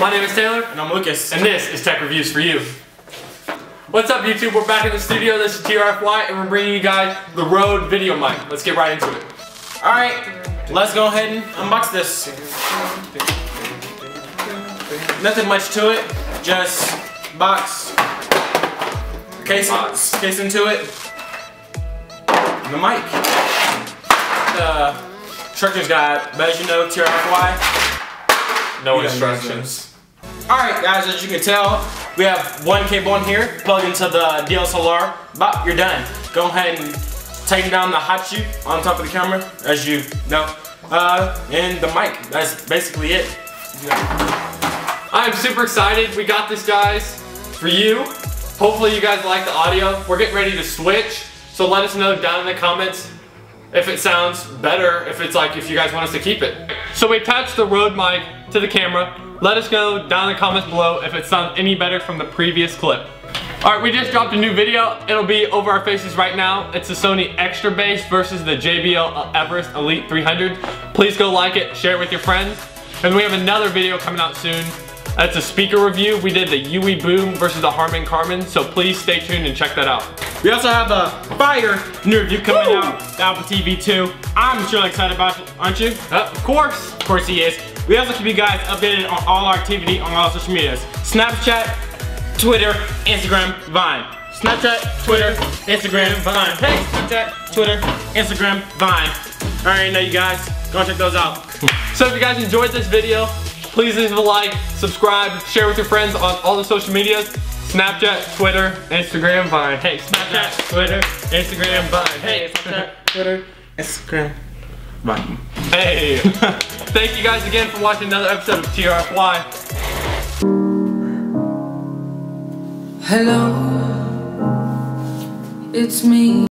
My name is Taylor. And I'm Lucas. And this is Tech Reviews for You. What's up YouTube? We're back in the studio. This is TRFY and we're bringing you guys the Rode video mic. Let's get right into it. Alright, let's go ahead and unbox this. Nothing much to it, just box, case, Box. case into it, and the mic. The instructions got, but as you know, TRFY, No instructions. Alright guys, as you can tell, we have one cable in here, plugged into the DSLR, but you're done. Go ahead and take down the hot shoe on top of the camera, as you know. Uh, and the mic, that's basically it. I'm super excited. We got this guys for you. Hopefully you guys like the audio. We're getting ready to switch. So let us know down in the comments if it sounds better, if it's like, if you guys want us to keep it. So we attached the Rode mic to the camera. Let us know down in the comments below if it sounds any better from the previous clip. All right, we just dropped a new video. It'll be over our faces right now. It's the Sony Extra Bass versus the JBL Everest Elite 300. Please go like it, share it with your friends. And we have another video coming out soon. That's a speaker review. We did the UE Boom versus the Harman Kardon, so please stay tuned and check that out. We also have a fire new review coming out, the Apple TV 2. I'm sure excited about it, aren't you? Uh, of course. Of course he is. We also keep you guys updated on all our activity on all social medias. Snapchat, Twitter, Instagram, Vine. Snapchat, Twitter, Instagram, Vine. Hey, Snapchat, Twitter, Instagram, Vine. I already know you guys. Go check those out. So if you guys enjoyed this video, please leave a like, subscribe, share with your friends on all the social medias. Snapchat, Twitter, Instagram, Vine. Hey, Snapchat, Twitter, Instagram, Vine. Hey, Snapchat, Twitter. Instagram, Vine. Hey. Thank you guys again for watching another episode of TRFY. Hello, it's me.